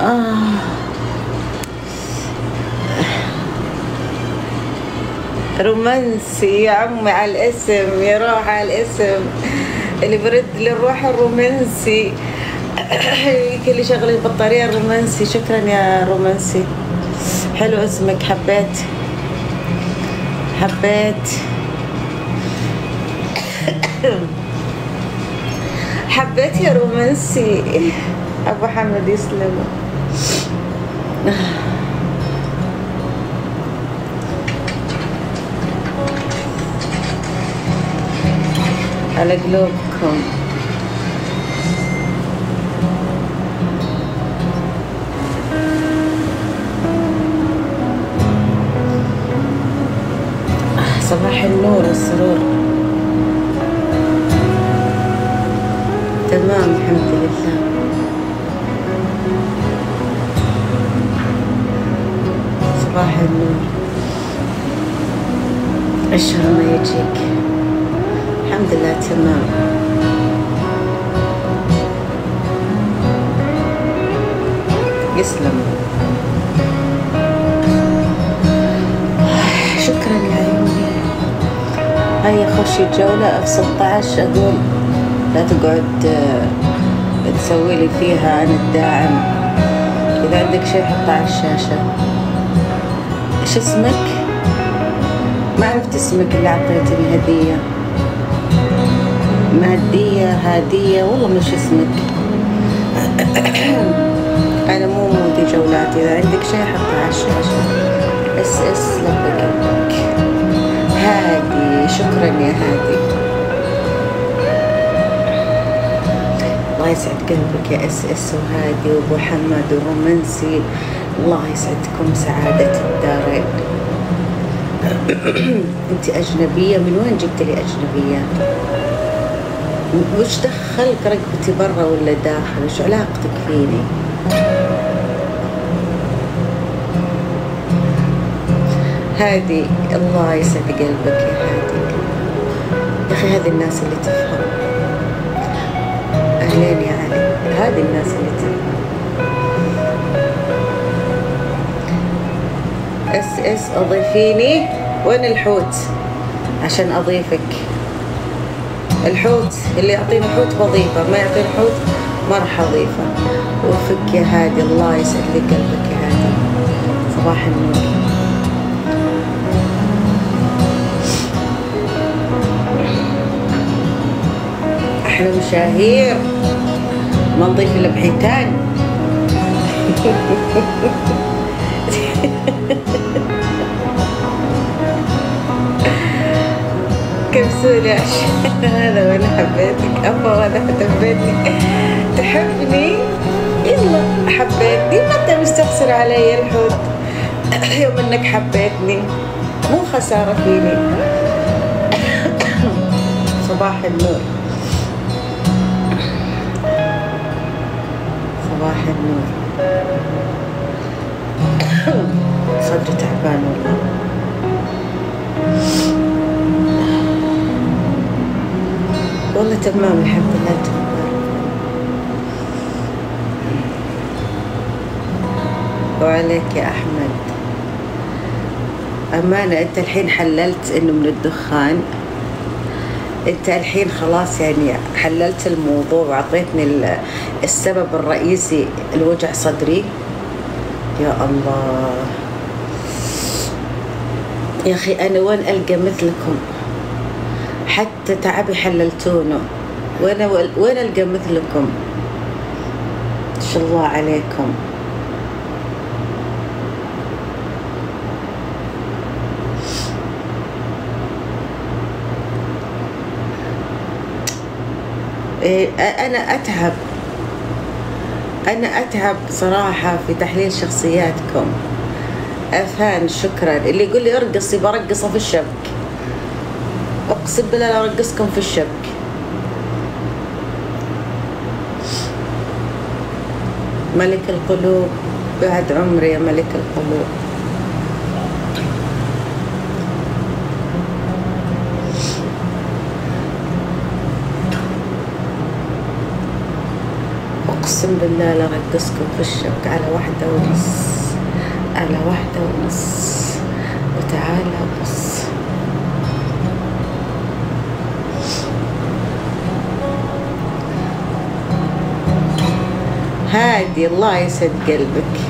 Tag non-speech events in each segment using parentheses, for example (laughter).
آه. رومانسي يا عمي على الاسم يا روح على الاسم. اللي برد للروح الرومانسي. (clears throat) كل شغل البطارية الرومانسي شكرا يا رومانسي. حلو اسمك حبيت. حبيت. (clears throat) حبيت يا رومانسي. أبو حمد يسلم. على قلوبكم. صباح النور والسرور. تمام الحمد لله. صباح النور. الشهر ما يجيك. الحمد لله تمام. يسلم. شكرا يا عيوني. هيا خشي الجولة في 16 أقول لا تقعد آه، تسوي لي فيها أنا الداعم. إذا عندك شيء حطه على الشاشة. إيش اسمك؟ ما عرفت اسمك اللي أعطيتني هدية. مادية هادية والله مش اسمك. (coughs) أنا مو مودي جولات إذا عندك شيء حطه على الشاشة. إس إس قلبك هادي شكرا يا هادي. يسعد قلبك يا إس إس وهادي وابو حمد ورومانسي. الله يسعدكم سعادة الدارين (coughs) أنت أجنبية؟ من وين جبت لي اجنبيات وش دخلك رقبتي برا ولا داخل؟ وش علاقتك فيني؟ هادي الله يسعد قلبك يا هادي. يا أخي هذه الناس اللي تفهم. أهلين هذه الناس اللي تفهم اس اس أضيفيني. وين الحوت؟ عشان أضيفك. الحوت اللي يعطيني حوت بضيفة ما يعطيني حوت ما راح أضيفه. وفك يا هادي الله يسعد لي قلبك يا هادي. صباح النور. أحلى مشاهير. ما نضيف إلا بحيتان كبسولة (laughs) هذا وأنا حبيتك. أبا وأنا حبيتك تحبني؟ يلا حبيتني. ما أنت مستخسر علي الحوت. (coughs) يوم إنك حبيتني. مو خسارة فيني. (coughs) صباح النور. صباح النور (coughs) صدري تعبان والله. والله تمام الحمد لله تمام. وعليك يا أحمد. أمانة أنت الحين حللت إنه من الدخان. أنت الحين خلاص يعني حللت الموضوع وعطيتني ال- السبب الرئيسي لوجع صدري. يا الله. يا أخي أنا وين ألقى مثلكم؟ حتى تعبي حللتونه وين وين ألقى مثلكم؟ إن شاء الله عليكم. إيه، أنا أتعب. أنا أتعب صراحة في تحليل شخصياتكم. أفان شكرا. اللي يقول لي أرقصي برقصه في الشبك. أقسم بالله لا أرقصكم في الشبك. ملك القلوب بعد عمري يا ملك القلوب. اقسم بالله لرقصكم في الشبك على واحدة ونص على واحدة ونص وتعالى بص. هادي الله يسد قلبك.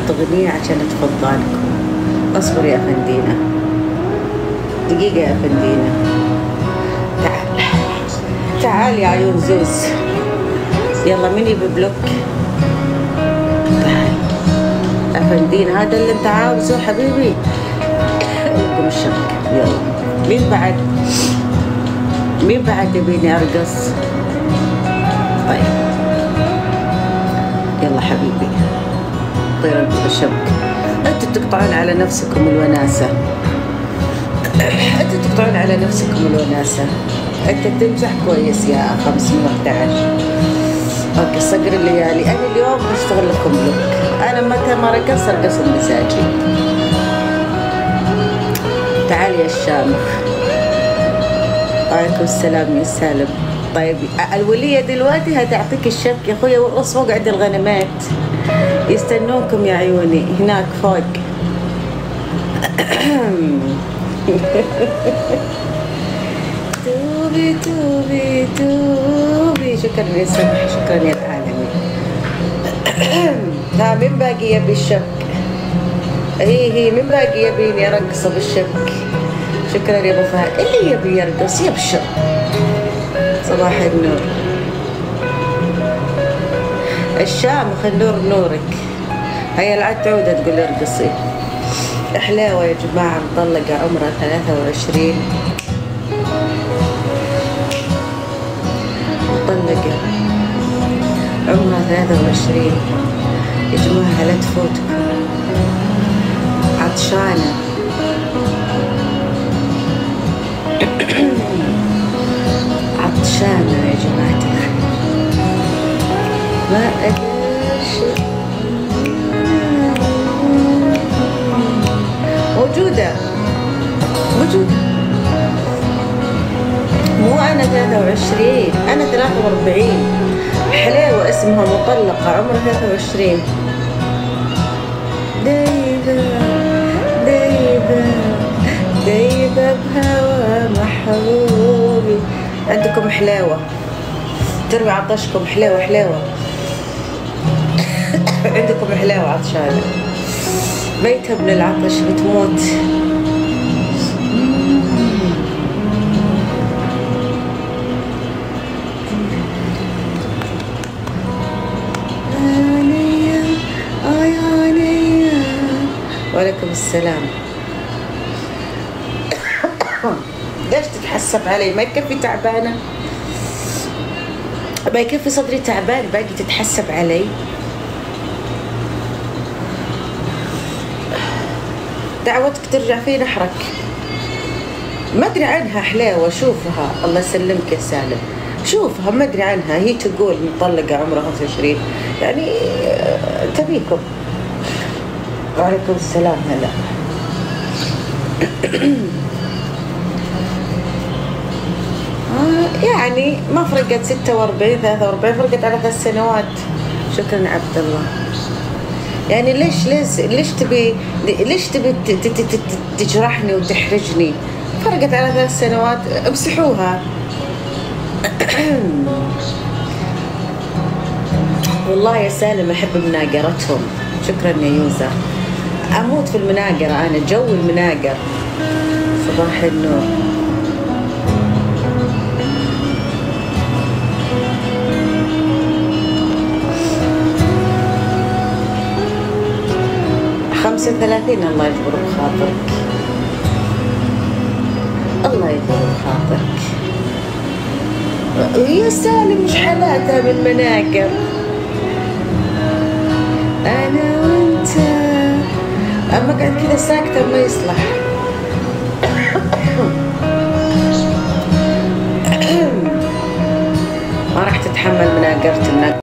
أحط أغنية عشان أتفضلكم أصبر يا أفندينا. دقيقة يا أفندينا. تعال. تعال يا عيون زوز. يلا مين يبي بلوك؟ تعال. أفندينا هذا اللي أنت عاوزه حبيبي؟ لكم الشبكة يلا. مين بعد؟ مين بعد يبيني أرقص؟ طيب. يلا حبيبي. طير الشبك. أنتوا تقطعون على نفسكم الوناسة. أنتوا تقطعون على نفسكم الوناسة. أنت تمزح كويس يا خمس من 11 أوكي صقر الليالي. أنا اليوم بشتغل لكم لوك أنا متى ما رقص أرقص بمزاجي تعال يا الشامخ. وعليكم السلام يا سالم. طيب الولية دلوقتي هتعطيك الشبك يا أخويا والقص فوق عند الغنمات. يستنونكم يا عيوني. هناك فوق. توبي توبي توبي. شكرا يا سمح شكرا يا العالمين. ها مين باقي يبي الشبك هي هي مين باقي يبيني ارقصه بالشبك شكرا يا أبو فهد. اللي يبي يرقص؟ يبشر صباح النور. الشامخ النور نورك. هيا العد تعود تقول ارقصي. حلاوة يا جماعة مطلقة عمرها ثلاثة وعشرين. مطلقة عمرها ثلاثة وعشرين. يا جماعة لا تفوتكم. عطشانة. (coughs) عطشانة يا جماعة. ما أدرش موجودة. موجودة. مو أنا 23 أنا 43 حلاوة اسمها مطلقة عمرها 23 دايبة دايبة دايبة بهوى محبوبي. عندكم حلاوة. تروي عطشكم حلاوة حلاوة. عندكم حلاوة عطشانة ميتة من العطش بتموت. وعليكم السلام. (coughs) ليش تتحسب علي؟ ما يكفي تعبانة. ما يكفي صدري تعبان باقي تتحسب علي. دعوتك ترجع في نحرك. ما أدري عنها حلاوة شوفها. الله يسلمك يا سالم. شوفها ما أدري عنها. هي تقول مطلقة عمرها 25 يعني آه، تبيكم. وعليكم السلام. هلا. (clears throat) آه، يعني ما فرقت 46 43 فرقت على ثلاث سنوات. شكرا عبد الله. يعني ليش ليش ليش تبي ليش تبي تجرحني وتحرجني؟ فرقت على ثلاث سنوات امسحوها. (clears throat) والله يا سالم أحب مناقرتهم. شكرا يا يوزر أموت في المناقرة أنا جو المناقر. صباح النور. 35 الله يجبر بخاطرك. الله يجبر بخاطرك. يا سالم مش حالاتها بالمناقب أنا وأنت. أما قاعد كذا ساكتة ما يصلح. (coughs) ما راح تتحمل مناقرتنا